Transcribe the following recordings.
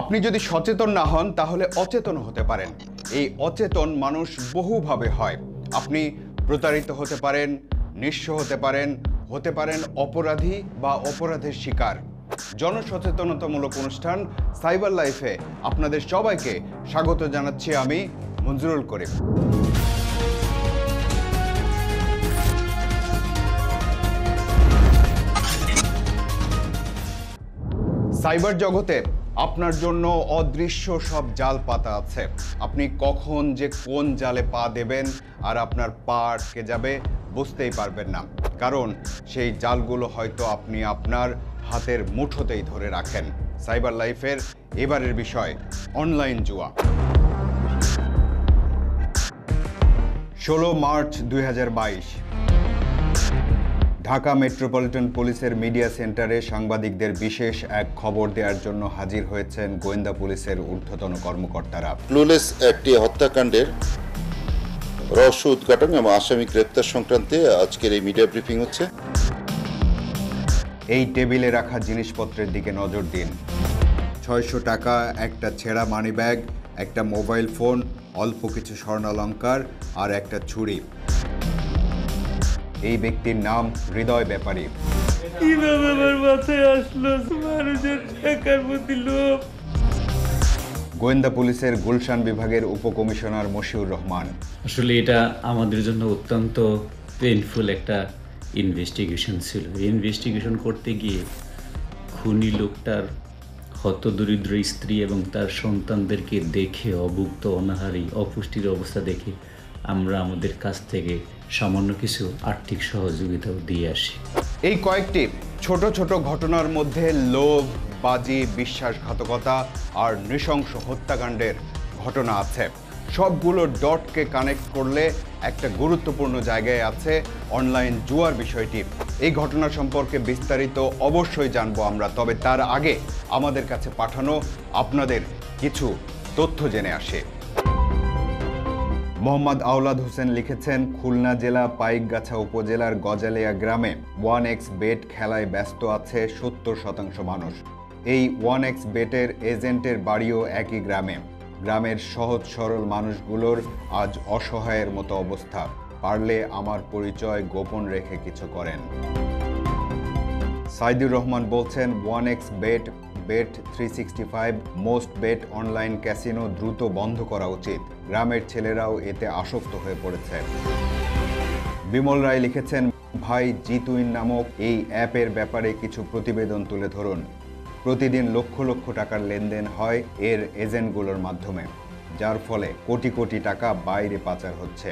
আপনি যদি সচেতন না হন, তাহলে অচেতন হতে পারেন। এই অচেতন মানুষ বহুভাবে হয়। আপনি প্রতারিত হতে পারেন, নিঃস্ব হতে পারেন হতে পারেন অপরাধী বা অপরাধের শিকার। জনসচেতনতামূলক অনুষ্ঠান সাইবার লাইফে আপনাদের সবাইকে স্বাগত জানাচ্ছি আমি মঞ্জুরুল করিম। সাইবার জগতে আপনার জন্য অদৃশ্য সব জাল পাতা আছে। আপনি কখন যে কোন জালে পা দেবেন আর আপনার পা আটকে যাবে বুঝতেই পারবেন না। কারণ সেই জালগুলো হয়তো আপনি আপনার হাতের মুঠোতেই ধরে রাখেন। সাইবার লাইফের এবারের বিষয়, অনলাইন জুয়া। ষোলো মার্চ দু হাজার বাইশ ঢাকা মেট্রোপলিটন পুলিশের মিডিয়া সেন্টারে সাংবাদিকদের বিশেষ এক খবর দেওয়ার জন্য হাজির হয়েছেন গোয়েন্দা পুলিশের ঊর্ধ্বতন কর্মকর্তারা। ক্লুলেস একটি হত্যাকাণ্ডের রহস্য উদ্ঘাটন এবং আসামি গ্রেপ্তার সংক্রান্তে আজকের এই মিডিয়া ব্রিফিং হচ্ছে। এই টেবিলে রাখা জিনিসপত্রের দিকে নজর দিন। ছয়শো টাকা একটা ছেঁড়া মানি ব্যাগ একটা মোবাইল ফোন অল্প কিছু স্বর্ণালঙ্কার আর একটা ছুরি। এই ব্যক্তির নাম হৃদয় ব্যাপারী। কীভাবে আমার মাথায় আসলো? মানুষের টাকার প্রতি লোভ। গোয়েন্দা পুলিশের গুলশান বিভাগের উপকমিশনার মশিউর রহমান। আসলে এটা আমাদের জন্য অত্যন্ত পেইনফুল একটা ইনভেস্টিগেশন ছিল। ইনভেস্টিগেশন করতে গিয়ে খুনি লোকটার হতদরিদ্র স্ত্রী এবং তার সন্তানদেরকে দেখে অভুক্ত অনাহারী অপুষ্টির অবস্থা দেখে আমরা আমাদের কাছ থেকে সামান্য কিছু আর্থিক সহযোগিতাও দিয়ে আসি। এই কয়েকটি ছোট ছোট ঘটনার মধ্যে লোভ, বাজি, বিশ্বাসঘাতকতা আর নৃশংস হত্যাকাণ্ডের ঘটনা আছে। সবগুলো ডটকে কানেক্ট করলে একটা গুরুত্বপূর্ণ জায়গায় আছে অনলাইন জুয়ার বিষয়টি। এই ঘটনা সম্পর্কে বিস্তারিত অবশ্যই জানব আমরা, তবে তার আগে আমাদের কাছে পাঠানো আপনাদের কিছু তথ্য জেনে আসে। মোহাম্মদ আওলাদ হোসেন লিখেছেন, খুলনা জেলা পাইকগাছা উপজেলার গজালিয়া গ্রামে ওয়ান এক্স বেট খেলায় ব্যস্ত আছে সত্তর শতাংশ মানুষ। এই ওয়ান এক্স বেটের এজেন্টের বাড়িও একই গ্রামে। গ্রামের সহজ সরল মানুষগুলোর আজ অসহায়ের মতো অবস্থা। পারলে আমার পরিচয় গোপন রেখে কিছু করেন। সাইদুর রহমান বলছেন, one X bet bet three sixty five, most bet online casino দ্রুত বন্ধ করা উচিত। গ্রামের ছেলেরাও এতে আসক্ত হয়ে পড়েছে। বিমল রায় লিখেছেন, ভাই জিতুইন নামক এই অ্যাপের ব্যাপারে কিছু প্রতিবেদন তুলে ধরুন। প্রতিদিন লক্ষ লক্ষ টাকার লেনদেন হয় এর এজেন্টগুলোর মাধ্যমে, যার ফলে কোটি কোটি টাকা বাইরে পাচার হচ্ছে।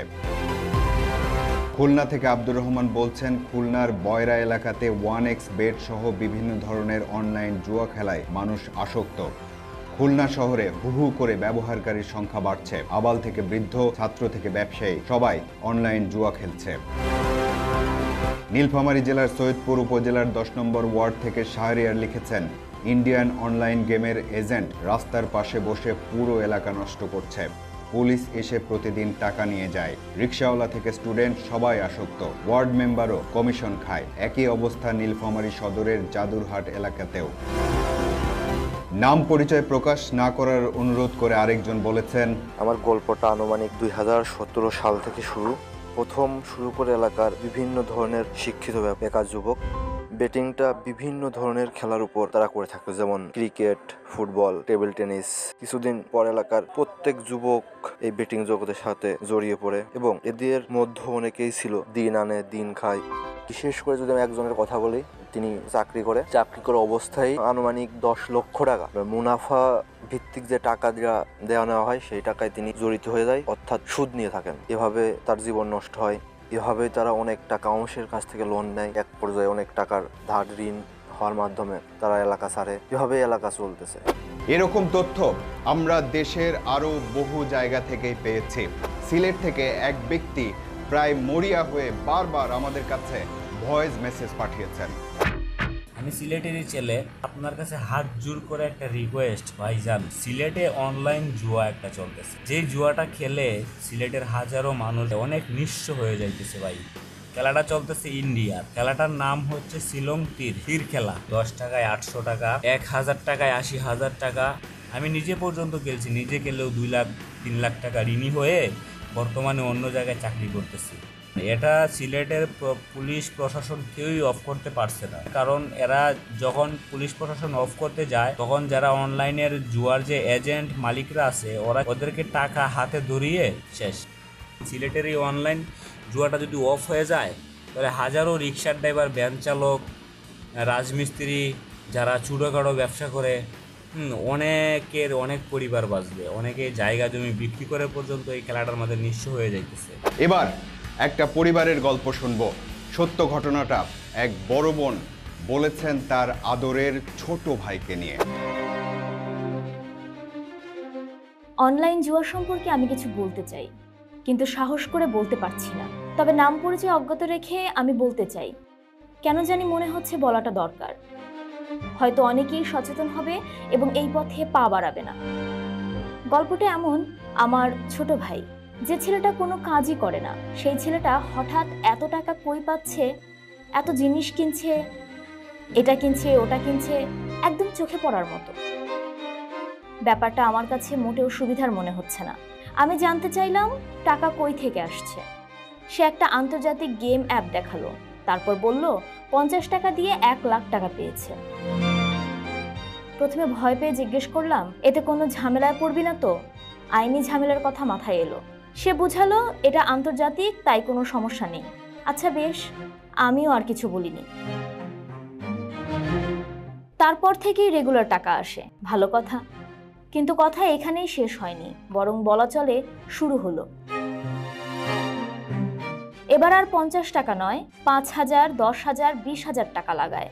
খুলনা থেকে আব্দুর রহমান বলছেন, খুলনার বয়রা এলাকাতে ওয়ান এক্স বেড সহ বিভিন্ন ধরনের অনলাইন জুয়া খেলায় মানুষ আসক্ত। খুলনা শহরে হু হু করে ব্যবহারকারীর সংখ্যা বাড়ছে। আবাল থেকে বৃদ্ধ, ছাত্র থেকে ব্যবসায়ী, সবাই অনলাইন জুয়া খেলছে। নীলফামারী জেলার সৈয়দপুর উপজেলার দশ নম্বর ওয়ার্ড থেকে শাহরিয়ার লিখেছেন, ইন্ডিয়ান অনলাইন গেমের এজেন্ট রাস্তার পাশে বসে পুরো এলাকা নষ্ট করছে। পুলিশ এসে প্রতিদিন টাকা নিয়ে যায়। রিক্সাওয়ালা থেকে স্টুডেন্ট সবাই আসক্ত। ওয়ার্ড মেম্বারও কমিশন খায়। একই অবস্থা নীলফামারী সদরের জাদুরহাট এলাকাতেও। নাম পরিচয় প্রকাশ না করার অনুরোধ করে আরেকজন বলেছেন, আমার গল্পটা আনুমানিক দুই হাজার সতেরো সাল থেকে শুরু। প্রথম শুরু করে এলাকার বিভিন্ন ধরনের শিক্ষিত বেকার যুবক। বেটিংটা বিভিন্ন ধরনের খেলার উপর তারা করে থাকতো, যেমন ক্রিকেট, ফুটবল, টেবিল টেনিস। কিছুদিন পর এলাকার প্রত্যেক যুবক এই বেটিং জগতের সাথে জড়িয়ে পড়ে এবং এদের মধ্যে অনেকেই ছিল, দিন আনে, দিন খায়। বিশেষ করে যদি আমি একজনের কথা বলি, তিনি চাকরি করে। চাকরি করে অবস্থায় আনুমানিক দশ লক্ষ টাকা। মুনাফা ভিত্তিক যে টাকা দেওয়া দেওয়া নেওয়া হয়, সেই টাকায় তিনি জড়িত হয়ে যায়, অর্থাৎ সুদ নিয়ে থাকেন। এভাবে তার জীবন নষ্ট হয়। এভাবে তারা অনেক টাকা অংশের কাছ থেকে লোন নেয়। এক পর্যায়ে অনেক টাকার ধার ঋণ হওয়ার মাধ্যমে তারা এলাকা ছাড়ে। এভাবে এলাকা চলতেছে। এরকম তথ্য আমরা দেশের আরও বহু জায়গা থেকেই পেয়েছি। সিলেট থেকে এক ব্যক্তি প্রায় মরিয়া হয়ে বারবার আমাদের কাছে ভয়েস মেসেজ পাঠিয়েছেন। আমি সিলেটেরই ছেলে, আপনার কাছে হাত জোর করে একটা রিকোয়েস্ট ভাই ভাইজান। সিলেটে অনলাইন জুয়া একটা চলতেছে। যে জুয়াটা খেলে সিলেটের হাজারো মানুষ অনেক নিঃস্ব হয়ে যাইতেছে ভাই। খেলাটা চলতেছে ইন্ডিয়ার। খেলাটার নাম হচ্ছে শিলং তীর তীর খেলা। দশ টাকায় আটশো টাকা, এক হাজার টাকায় আশি হাজার টাকা। আমি নিজে পর্যন্ত খেলছি, নিজে খেলেও দুই লাখ, তিন লাখ টাকা ঋণী হয়ে বর্তমানে অন্য জায়গায় চাকরি করতেছি। এটা সিলেটের পুলিশ প্রশাসন কেউই অফ করতে পারছে না। কারণ এরা যখন পুলিশ প্রশাসন অফ করতে যায়, তখন যারা অনলাইনের জুয়ার যে এজেন্ট মালিকরা আছে, ওরা ওদেরকে টাকা হাতে ধরিয়ে শেষ। সিলেটের এই অনলাইন জুয়াটা যদি অফ হয়ে যায়, তাহলে হাজারো রিক্সার ড্রাইভার ভ্যান চালক, রাজমিস্ত্রি যারা ছোটোখাটো ব্যবসা করে অনেকের অনেক পরিবার বাঁচবে। অনেকে জায়গা জমি বিক্রি করে পর্যন্ত এই খেলাটার মধ্যে নিঃস্ব হয়ে যাইতেছে। এবার একটা পরিবারের গল্প শুনব। সত্য ঘটনাটা এক বড় বোন বলেছেন তার আদরের ছোট ভাইকে নিয়ে। অনলাইন জুয়া সম্পর্কে আমি কিছু বলতে চাই, কিন্তু সাহস করে বলতে পারছি না। তবে নাম পরিচয় অজ্ঞাত রেখে আমি বলতে চাই, কেন জানি মনে হচ্ছে বলাটা দরকার। হয়তো অনেকেই সচেতন হবে এবং এই পথে পা বাড়াবে না। গল্পটা এমন, আমার ছোট ভাই। যে ছেলেটা কোনো কাজই করে না, সেই ছেলেটা হঠাৎ এত টাকা কই পাচ্ছে, এত জিনিস কিনছে, এটা কিনছে, ওটা কিনছে, একদম চোখে পড়ার মতো। ব্যাপারটা আমার কাছে মোটেও সুবিধার মনে হচ্ছে না। আমি জানতে চাইলাম টাকা কই থেকে আসছে। সে একটা আন্তর্জাতিক গেম অ্যাপ দেখাল, তারপর বলল, পঞ্চাশ টাকা দিয়ে এক লাখ টাকা পেয়েছে। প্রথমে ভয় পেয়ে জিজ্ঞেস করলাম, এতে কোনো ঝামেলায় পড়বি না তো? আইনি ঝামেলার কথা মাথায় এলো। সে বুঝালো, এটা আন্তর্জাতিক, তাই কোনো সমস্যা নেই। আচ্ছা বেশ, আমিও আর কিছু বলিনি। তারপর থেকেই রেগুলার টাকা আসে, ভালো কথা। কিন্তু কথা এখানেই শেষ হয়নি, বরং বলা চলে শুরু হলো। এবার আর পঞ্চাশ টাকা নয়, পাঁচ হাজার, দশ হাজার, বিশ হাজার টাকা লাগায়।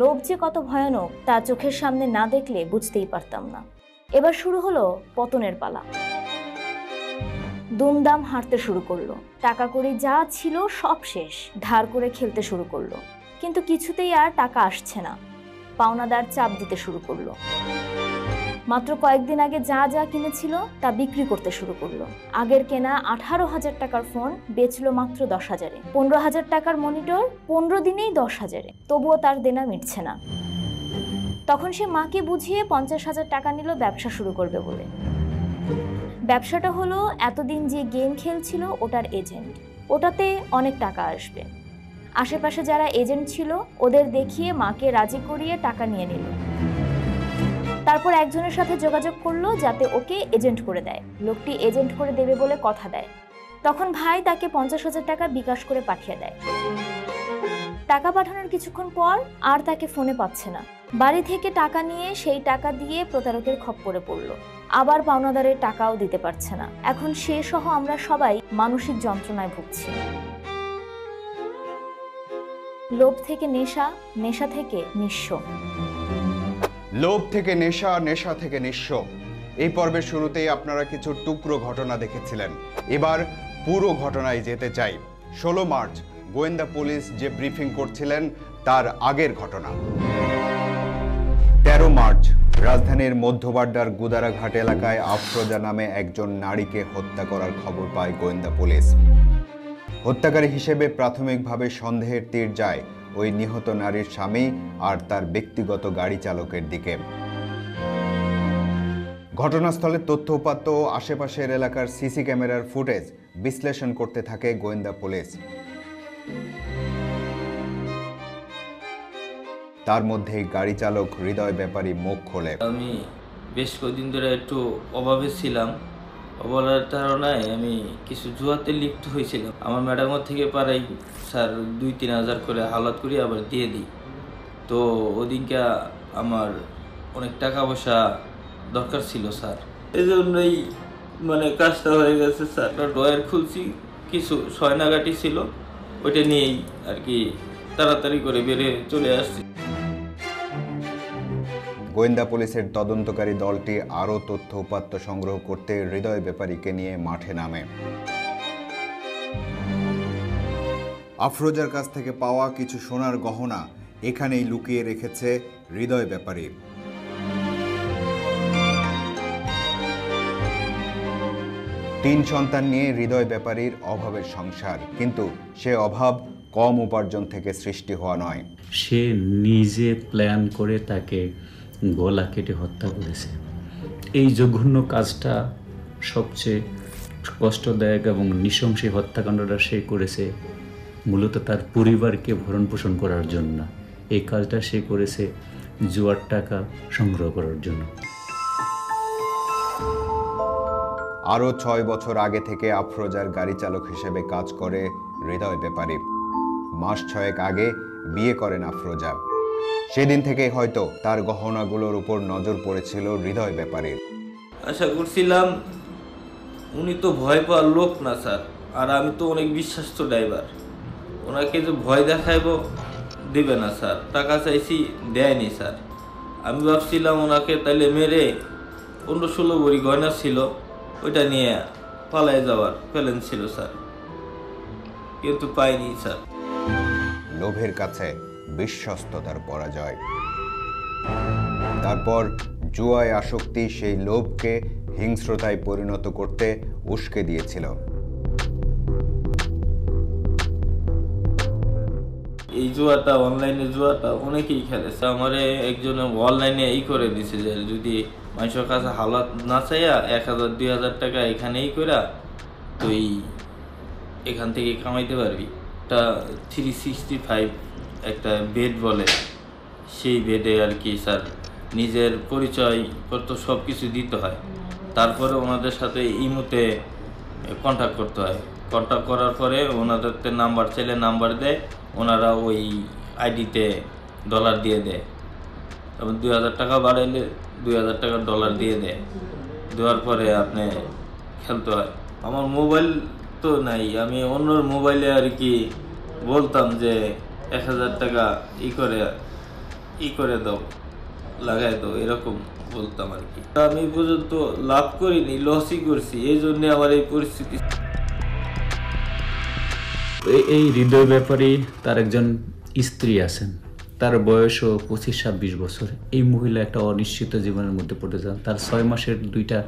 লোভ যে কত ভয়ানক, তা চোখের সামনে না দেখলে বুঝতেই পারতাম না। এবার শুরু হলো পতনের পালা। দুমদাম হাঁটতে শুরু করল। টাকা করে যা ছিল সব শেষ। ধার করে খেলতে শুরু করল। কিন্তু কিছুতেই আর টাকা আসছে না। পাওনাদার চাপ দিতে শুরু করল। মাত্র কয়েকদিন আগে যা যা কিনেছিল তা বিক্রি করতে শুরু করল। আগের কেনা আঠারো হাজার টাকার ফোন বেচলো মাত্র দশ হাজারে। পনেরো হাজার টাকার মনিটর পনেরো দিনেই দশ হাজারে। তবুও তার দেনা মিটছে না। তখন সে মাকে বুঝিয়ে পঞ্চাশ হাজার টাকা নিল ব্যবসা শুরু করবে বলে। ব্যবসাটা হলো এতদিন যে গেম খেলছিল ওটার এজেন্ট ওটাতে অনেক টাকা আসবে। আশেপাশে যারা এজেন্ট ছিল, ওদের দেখিয়ে মাকে রাজি করিয়ে টাকা নিয়ে নিল। তারপর একজনের সাথে যোগাযোগ করল যাতে ওকে এজেন্ট করে দেয়। লোকটি এজেন্ট করে দেবে বলে কথা দেয়। তখন ভাই তাকে পঞ্চাশ হাজার টাকা বিকাশ করে পাঠিয়ে দেয়। টাকা পাঠানোর কিছুক্ষণ পর আর তাকে ফোনে পাচ্ছে না। বাড়ি থেকে টাকা নিয়ে সেই টাকা দিয়ে প্রতারকের খপ্পরে পড়ল। আবার পাওনাদারের টাকাও দিতে পারছে না। এখন সে সহ আমরা সবাই মানসিক যন্ত্রণায় ভুগছি। লোভ থেকে নেশা নেশা থেকে নিঃস্ব। লোভ থেকে নেশা নেশা থেকে নিঃস্ব। এই পর্বের শুরুতেই আপনারা কিছু টুকরো ঘটনা দেখেছিলেন। এবার পুরো ঘটনায় যেতে চাই। ষোলো মার্চ, গোয়েন্দা পুলিশ যে ব্রিফিং করছিলেন, তার আগের ঘটনা। তেরো মার্চ রাজধানীর মধ্যবাড্ডার গুদারাঘাট এলাকায় আফরোজা নামে একজন নারীকে হত্যা করার খবর পায় গোয়েন্দা পুলিশ। হত্যাকারী হিসেবে প্রাথমিকভাবে সন্দেহের তীর যায় ওই নিহত নারীর স্বামী আর তার ব্যক্তিগত গাড়ি চালকের দিকে। ঘটনাস্থলে তথ্য উপাত্ত ও আশেপাশের এলাকার সিসি ক্যামেরার ফুটেজ বিশ্লেষণ করতে থাকে গোয়েন্দা পুলিশ। তার মধ্যেই গাড়ি চালক হৃদয় ব্যাপারী মুখ খোলে। আমি বেশ কয়েকদিন ধরে একটু অভাবে ছিলাম। অবলার ধারণায় আমি কিছু জুয়াতে লিপ্ত হয়েছিলাম। আমার ম্যাডামের থেকে পারাই, স্যার দুই তিন হাজার করে হালাত করে, আবার দিয়ে দিই। তো ওদিনকে আমার অনেক টাকা পয়সা দরকার ছিল, স্যার। এই জন্যই মানে কাজটা হয়ে গেছে, স্যার। ড্রয়ার খুলছি, কিছু সয়নাগাটি ছিল। ওইটা নিয়েই আর কি তাড়াতাড়ি করে বেড়ে চলে আসছি। গোয়েন্দা পুলিশের তদন্তকারী দলটি আরও তথ্য উপাত্ত সংগ্রহ করতে হৃদয় ব্যাপারীকে নিয়ে মাঠে নামে। আফরোজার কাছ থেকে পাওয়া কিছু সোনার গহনা এখানেই লুকিয়ে রেখেছে হৃদয় ব্যাপারী। তিন সন্তান নিয়ে হৃদয় ব্যাপারীর অভাবের সংসার, কিন্তু সে অভাব কম উপার্জন থেকে সৃষ্টি হওয়া নয়। সে নিজে প্ল্যান করে তাকে গলা কেটে হত্যা করেছে। এই জঘন্য কাজটা সবচেয়ে কষ্টদায়ক এবং নৃশংসী হত্যাকাণ্ডটা সে করেছে মূলত তার পরিবারকে ভরণ পোষণ করার জন্য। এই কাজটা সে করেছে জুয়ার টাকা সংগ্রহ করার জন্য। আরও ছয় বছর আগে থেকে আফরোজার গাড়ি চালক হিসেবে কাজ করে হৃদয় ব্যাপারী মাস ছয়েক আগে বিয়ে করেন আফরোজা। সেদিন থেকে হয়তো তার গহনাগুলোর উপর নজর পড়েছিল হৃদয় ব্যাপারীর। আশা করছিলাম উনি তো ভয় পাওয়ার লোক না স্যার। আর আমি তো অনেক বিশ্বাস্ত ড্রাইভার। ওনাকে যে ভয় দেখাইবো দেবে না স্যার। টাকা চাইছি দেয়নি স্যার। আমি ভাবছিলাম ওনাকে তাইলে মেরে পনেরো ষোলো ভরি গয়না ছিল ওইটা নিয়ে পালায় যাওয়ার প্ল্যান ছিল স্যার। কিন্তু পাইনি স্যার। লোভের কাছে বিশ্বস্ততার পরাজয়। তারপর জুয়ায় আসক্তি সেই লোভকে হিংস্রতায় পরিণত করতে উস্কে দিয়েছিল। এই জুয়াটা, অনলাইনে জুয়াটা অনেকেই খেলেছে আমার একজন অনলাইনে এই করে দিছে যে, যদি মানুষের কাছে হালাত না চাইয়া এক হাজার, দুই হাজার টাকা এখানেই কইরা তুই এখান থেকে কামাইতে পারবি। একটা থ্রি সিক্সটি ফাইভ একটা বেড বলে, সেই বেডে আর কি স্যার নিজের পরিচয় পত্র সব কিছু দিতে হয়। তারপরে ওনাদের সাথে ইমুতে কন্ট্যাক্ট করতে হয়। কন্ট্যাক্ট করার পরে ওনাদের নাম্বার চাইলে নাম্বার দেয়, ওনারা ওই আইডিতে ডলার দিয়ে দেয়। এবং দুই হাজার টাকা বাড়াইলে দুই হাজার টাকা ডলার দিয়ে দেয়। দেওয়ার পরে আপনি খেলতে হয়। আমার মোবাইল তো নাই, আমি অন্যর মোবাইলে আর কি বলতাম যে এক হাজার টাকা ই করে ই করে দাও, লাগাই দাও, এরকম বলতাম আর কি। আমি পর্যন্ত লাভ করিনি লসই করছি এই জন্য আমার এই পরিস্থিতি। এই- হৃদয় ব্যাপারে তার একজন স্ত্রী আছেন। তার বয়সও পঁচিশ ছাব্বিশ বছর। এই মহিলা একটা অনিশ্চিত জীবনের মধ্যে পড়ে যান। তার ছয় মাসের দুইটা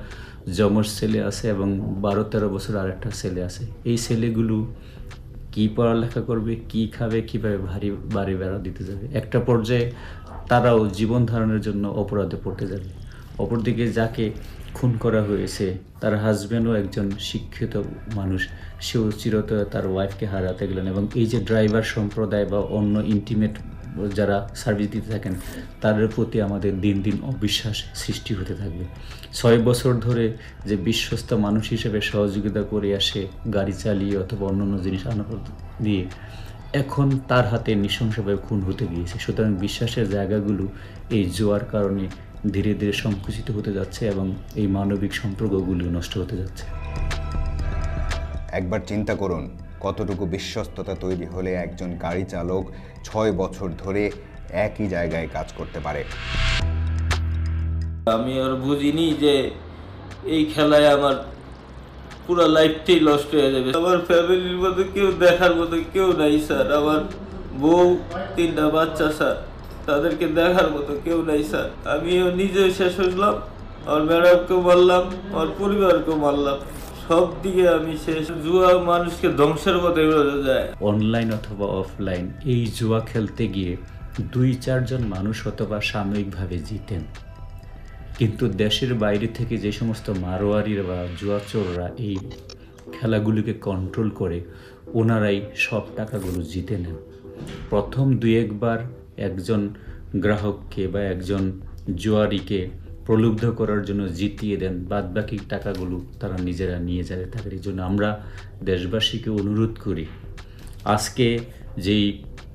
যমজ ছেলে আছে এবং বারো তেরো বছর আরেকটা ছেলে আছে। এই ছেলেগুলো কি পড়ালেখা করবে, কি খাবে, কীভাবে ভারী বাড়ি বেড়া দিতে যাবে। একটা পর্যায়ে তারাও জীবন ধারণের জন্য অপরাধে পড়তে যাবে। অপরদিকে যাকে খুন করা হয়েছে, তার হাজব্যান্ডও একজন শিক্ষিত মানুষ, সেও চিরতরে তার ওয়াইফকে হারাতে গেলেন এবং এই যে ড্রাইভার সম্প্রদায় বা অন্য ইন্টিমেট যারা সার্ভিস দিতে থাকেন, তাদের প্রতি আমাদের দিন দিন অবিশ্বাস সৃষ্টি হতে থাকবে। ছয় বছর ধরে যে বিশ্বস্ত মানুষ হিসেবে সহযোগিতা করে আসে গাড়ি চালিয়ে অথবা অন্য অন্য জিনিস আনা দিয়ে, এখন তার হাতে নৃশংসভাবে খুন হতে গিয়েছে। সুতরাং বিশ্বাসের জায়গাগুলো এই জোয়ার কারণে ধীরে ধীরে সংকুচিত হতে যাচ্ছে এবং এই মানবিক সম্পর্কগুলো নষ্ট হতে যাচ্ছে। একবার চিন্তা করুন কতটুকু বিশ্বস্ততা তৈরি হলে একজন গাড়ি চালক ছয় বছর ধরে একই জায়গায় কাজ করতে পারে? আমি আর বুঝিনি যে এই খেলায় আমার পুরো লাইফটাই লস্ট হয়ে যাবে। আমার ফ্যামিলির মধ্যে কেউ দেখার মতো কেউ নাই, স্যার। আমার বউ, তিনটা বাচ্চা, স্যার। তাদেরকে দেখার মতো কেউ নাই, স্যার। আমিও নিজেও শেষ হলাম আমার ম্যাডামকেও মারলাম, আমার পরিবারকেও মারলাম। সব দিকে আমি শেষ জুয়া মানুষকে ধ্বংসের পথে যায় অনলাইন অথবা অফলাইন এই জুয়া খেলতে গিয়ে দুই চারজন মানুষ অথবা সাময়িকভাবে জিতেন। কিন্তু দেশের বাইরে থেকে যে সমস্ত মারোয়ারিরা বা জুয়াচোররা এই খেলাগুলিকে কন্ট্রোল করে, ওনারাই সব টাকাগুলো জিতে নেন। প্রথম দুই একবার একজন গ্রাহককে বা একজন জুয়ারিকে প্রলুব্ধ করার জন্য জিতিয়ে দেন বাদ বাকি টাকাগুলো তারা নিজেরা নিয়ে যায়। তাদের এই জন্য আমরা দেশবাসীকে অনুরোধ করি, আজকে যেই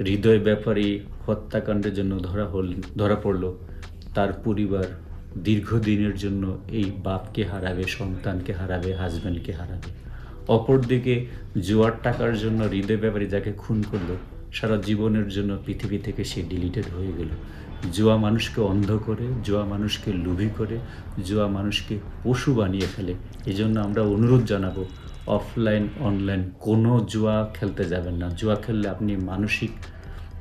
হৃদয় ব্যাপারী হত্যাকাণ্ডের জন্য ধরা হল, ধরা পড়ল, তার পরিবার দীর্ঘদিনের জন্য এই বাপকে হারাবে, সন্তানকে হারাবে হাজব্যান্ডকে হারাবে। অপরদিকে জুয়ার টাকার জন্য হৃদয় ব্যাপারী যাকে খুন করল, সারা জীবনের জন্য পৃথিবী থেকে সে ডিলিটেড হয়ে গেল। জুয়া মানুষকে অন্ধ করে, জুয়া মানুষকে লুভি করে, জুয়া মানুষকে পশু বানিয়ে ফেলে। এই জন্য আমরা অনুরোধ জানাব, অফলাইন, অনলাইন কোনো জুয়া খেলতে যাবেন না। জুয়া খেললে আপনি মানসিক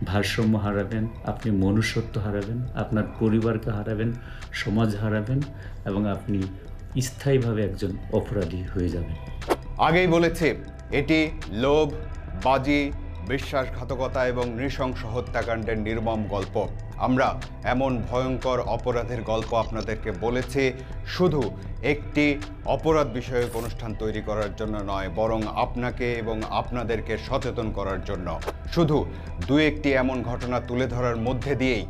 ভারসাম্য হারাবেন, আপনি মনুষ্যত্ব হারাবেন, আপনার পরিবারকে হারাবেন, সমাজ হারাবেন এবং আপনি স্থায়ীভাবে একজন অপরাধী হয়ে যাবেন। আগেই বলেছি, এটি লোভ, বাজি বিশ্বাসঘাতকতা এবং নৃশংস হত্যাকাণ্ডের নির্মম গল্প। আমরা এমন ভয়ঙ্কর অপরাধের গল্প আপনাদেরকে বলেছি, শুধু একটি অপরাধ বিষয়ক অনুষ্ঠান তৈরি করার জন্য নয়, বরং আপনাকে এবং আপনাদেরকে সচেতন করার জন্য। শুধু দু একটি এমন ঘটনা তুলে ধরার মধ্যে দিয়েই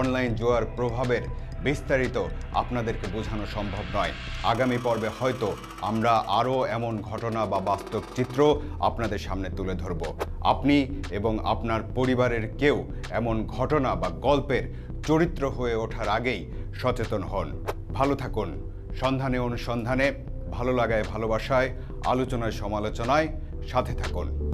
অনলাইন জোয়ার প্রভাবের বিস্তারিত আপনাদেরকে বোঝানো সম্ভব নয়। আগামী পর্বে হয়তো আমরা আরও এমন ঘটনা বা বাস্তব চিত্র আপনাদের সামনে তুলে ধরব। আপনি এবং আপনার পরিবারের কেউ এমন ঘটনা বা গল্পের চরিত্র হয়ে ওঠার আগেই সচেতন হন। ভালো থাকুন। সন্ধানে অনুসন্ধানে, ভালো লাগায় ভালোবাসায়, আলোচনায় সমালোচনায় সাথে থাকুন।